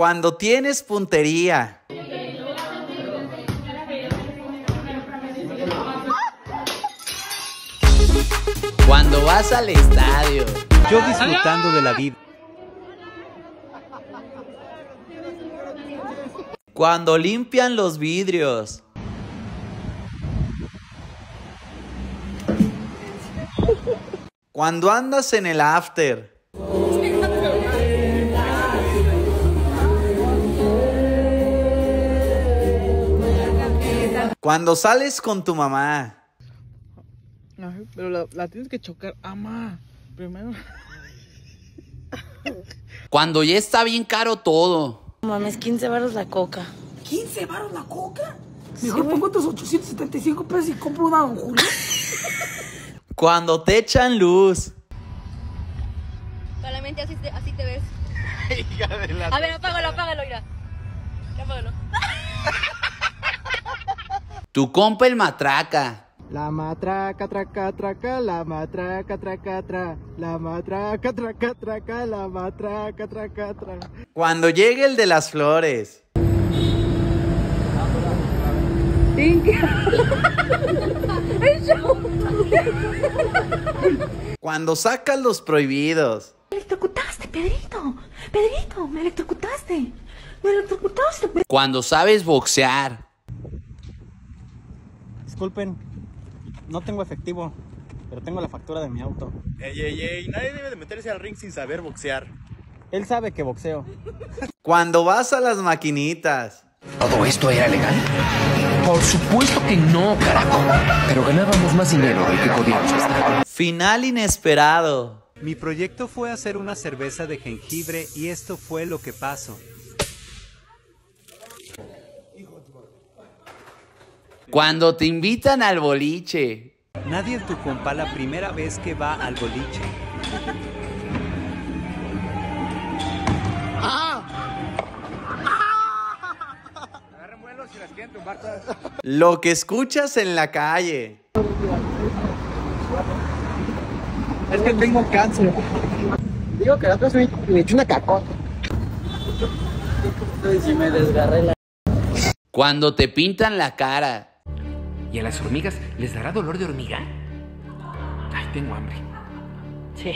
Cuando tienes puntería. Cuando vas al estadio. Yo disfrutando de la vida. Cuando limpian los vidrios. Cuando andas en el after. Cuando sales con tu mamá. Ay, pero la, la tienes que chocar, ama. Primero. Cuando ya está bien caro todo. Mames, 15 baros la coca. ¿15 baros la coca? Mejor pongo estos 875 pesos y compro una Don Julio. Cuando te echan luz. Solamente así te, así te ves. A ver, apágalo, apágalo, mira. Apágalo. Tu compa el matraca. La matraca, traca, traca, la matraca, traca, tra. La matraca, traca, traca, la matraca, traca, tra. Cuando llegue el de las flores. Cuando sacas los prohibidos. Me electrocutaste, Pedrito. Pedrito, me electrocutaste. Me electrocutaste. Cuando sabes boxear. Disculpen, no tengo efectivo, pero tengo la factura de mi auto. Ey, ey, ey, nadie debe de meterse al ring sin saber boxear. Él sabe que boxeo. Cuando vas a las maquinitas. ¿Todo esto era legal? Por supuesto que no, carajo. Pero ganábamos más dinero del que podíamos gastar. Final inesperado. Mi proyecto fue hacer una cerveza de jengibre y esto fue lo que pasó. Cuando te invitan al boliche. Nadie en tu compa la primera vez que va al boliche. Lo que escuchas en la calle. Es que tengo cáncer. Digo que la otra vez me eché una cacota. Si me desgarré la... Cuando te pintan la cara. ¿Y a las hormigas les dará dolor de hormiga? Ay, tengo hambre. Sí,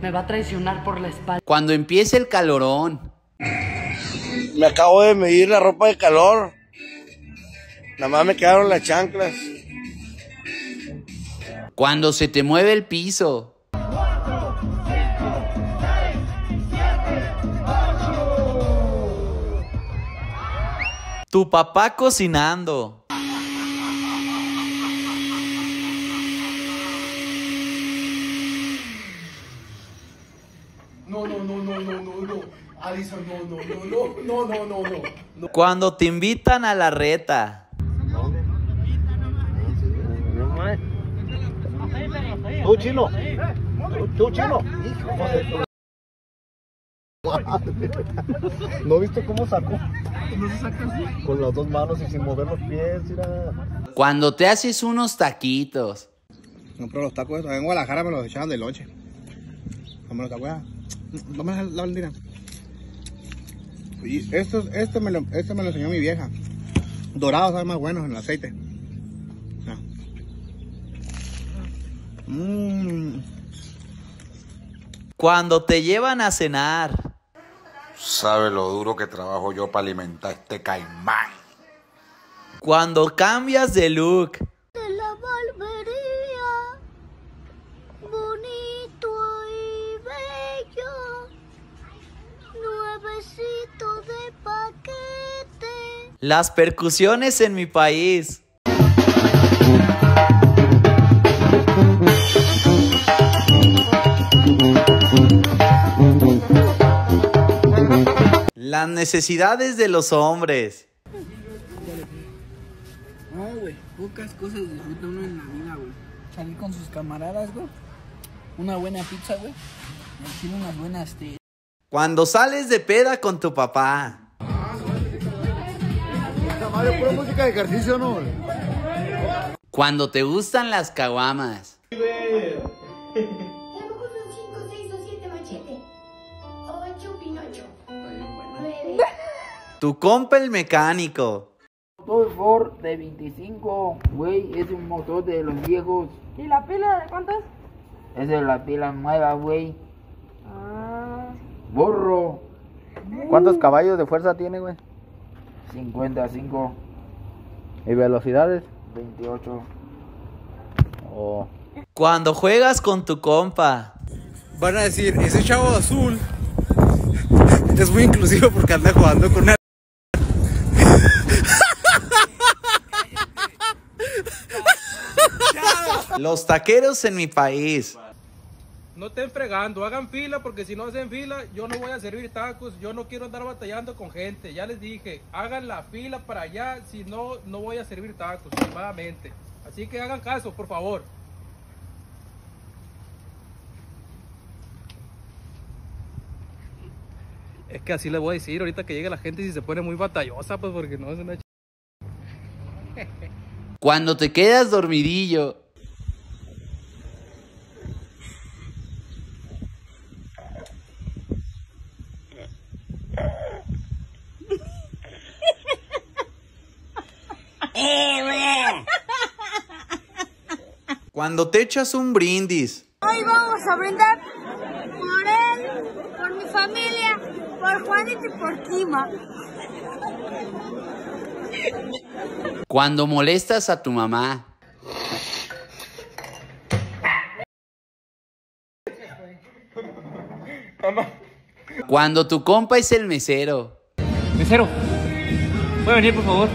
me va a traicionar por la espalda. Cuando empieza el calorón. Me acabo de medir la ropa de calor. Nada más me quedaron las chanclas. Cuando se te mueve el piso. Tu papá cocinando. no, no, no, no. Alison, no, no, no, no, no, no, no. no. Cuando te invitan a la reta. Tú chino. Tú chino. ¿No viste cómo sacó? Con las dos manos y sin mover los pies, mira. Cuando te haces unos taquitos. No, pero los tacos en Guadalajara me los echaban de lonche. Como los tacos. Vamos a la Valentina. Y estos, este me lo, este me lo enseñó mi vieja. Dorados saben más buenos en el aceite. Mm. Cuando te llevan a cenar. Sabe lo duro que trabajo yo para alimentar este caimán. Cuando cambias de look. Las percusiones en mi país. Las necesidades de los hombres. No, güey. Pocas cosas disfruta uno en la vida, güey. Salir con sus camaradas, güey. Una buena pizza, güey. Y unas buenas. Cuando sales de peda con tu papá. Mario, pura música de ejercicio, ¿no? Cuando te gustan las caguamas. Tampoco son 5, 6 o 7 machete. 8 Pinocho. 9. Tu compa el mecánico. Motor Ford de 25, güey, es un motor de los viejos. ¿Y la pila de cuánto es? Es de la pila nueva, güey. Ah. Borro. ¿Cuántos caballos de fuerza tiene, güey? 55, ¿Y velocidades? 28. Oh. Cuando juegas con tu compa. Van a decir, ese chavo azul es muy inclusivo porque anda jugando con una... Los taqueros en mi país. No estén fregando, hagan fila porque si no hacen fila yo no voy a servir tacos, yo no quiero andar batallando con gente, ya les dije, hagan la fila para allá, si no, no voy a servir tacos, nuevamente. Así que hagan caso, por favor. Es que así les voy a decir ahorita que llegue la gente si se pone muy batallosa, pues porque no es una... ch- Cuando te quedas dormidillo. Cuando te echas un brindis. Hoy vamos a brindar por él, por mi familia, por Juanito y por Kima. Cuando molestas a tu mamá. Cuando tu compa es el mesero. Mesero, ¿puede venir por favor?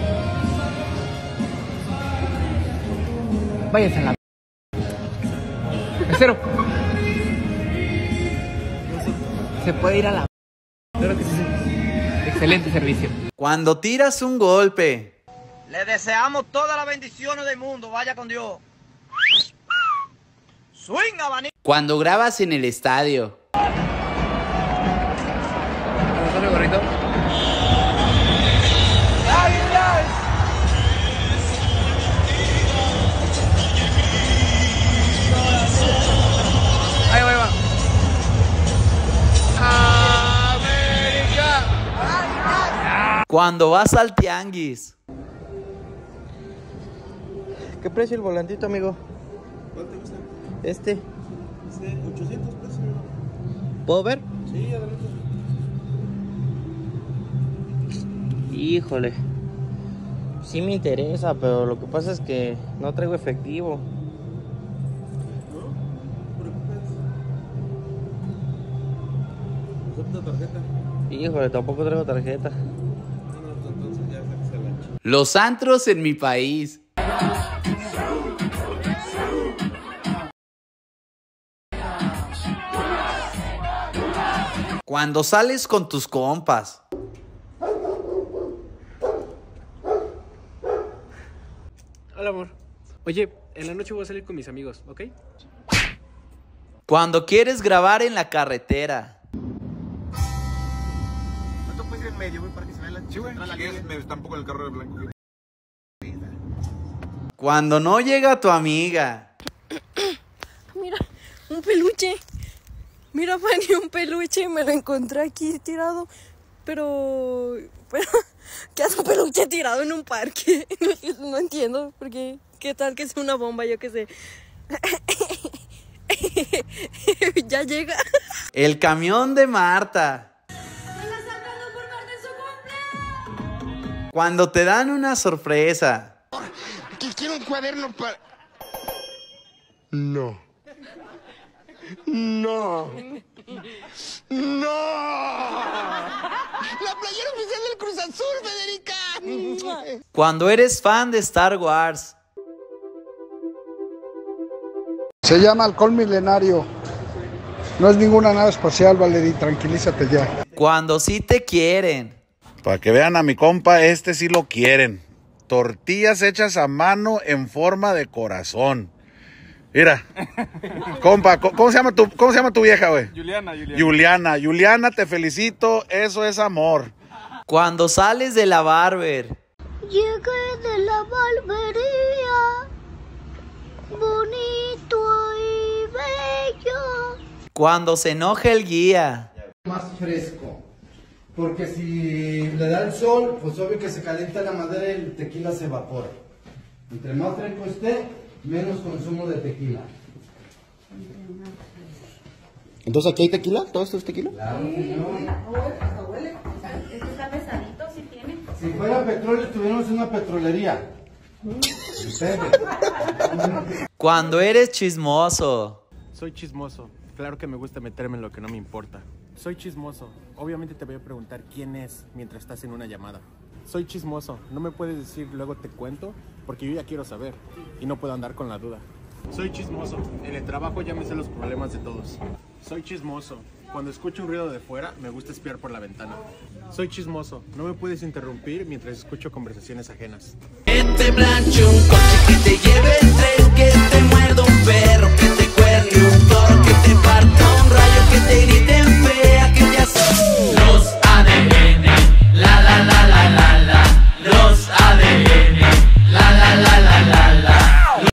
Váyanse a la... Se puede ir a la... Claro que sí. Excelente servicio. Cuando tiras un golpe. Le deseamos todas las bendiciones del mundo. Vaya con Dios. Swing abanico. Cuando grabas en el estadio. ¿Cómo el gorrito? Cuando vas al tianguis. ¿Qué precio el volantito, amigo? ¿Cuál te gusta? Este. Este, 800 pesos. ¿Puedo ver? Sí, adelante. Híjole. Sí me interesa, pero lo que pasa es que no traigo efectivo. Acepta tarjeta. Híjole, tampoco traigo tarjeta. No, no, entonces ya sáquese la ch- Los antros en mi país. Cuando sales con tus compas. Hola amor. Oye, en la noche voy a salir con mis amigos, ¿ok? Cuando quieres grabar en la carretera. Medio, güey, para que se vea la Sí, güey. la Si quieres, me estampo con el carro de blanco. Cuando no llega tu amiga. Mira, un peluche. Mira, Fanny, un peluche. Me lo encontré aquí tirado. Pero. pero ¿Qué hace un peluche tirado en un parque? No, no entiendo. Porque. ¿Qué tal que es una bomba? Yo qué sé. ya llega. El camión de Marta. Cuando te dan una sorpresa. Que quiero un cuaderno para... No. No. No. La playera oficial del Cruz Azul, Federica. Cuando eres fan de Star Wars. Se llama alcohol milenario. No es ninguna nave espacial, Valery, tranquilízate ya. Cuando sí te quieren. Para que vean a mi compa, este sí lo quieren. Tortillas hechas a mano en forma de corazón. Mira, compa, co- ¿cómo se llama tu, cómo se llama tu vieja, güey? Juliana, Juliana. Juliana, Juliana, te felicito, eso es amor. Cuando sales de la barber. Llegué de la barbería. Bonito y bello. Cuando se enoja el guía. Más fresco. Porque si le da el sol, pues obvio que se calienta la madera y el tequila se evapora. Entre más fresco esté, menos consumo de tequila. Entonces, ¿aquí hay tequila? ¿Todo esto es tequila? Claro, señor. Es que está pesadito, si tiene. Si fuera petróleo, estuviéramos en una petrolería. Cuando eres chismoso. Soy chismoso. Claro que me gusta meterme en lo que no me importa. Soy chismoso. Obviamente te voy a preguntar quién es mientras estás en una llamada. Soy chismoso. No me puedes decir luego te cuento porque yo ya quiero saber y no puedo andar con la duda. Soy chismoso. En el trabajo ya me sé los problemas de todos. Soy chismoso. Cuando escucho un ruido de fuera, me gusta espiar por la ventana. Soy chismoso. No me puedes interrumpir mientras escucho conversaciones ajenas. Que te planche un coche, que te lleve el tren, que te muerda un perro, que te un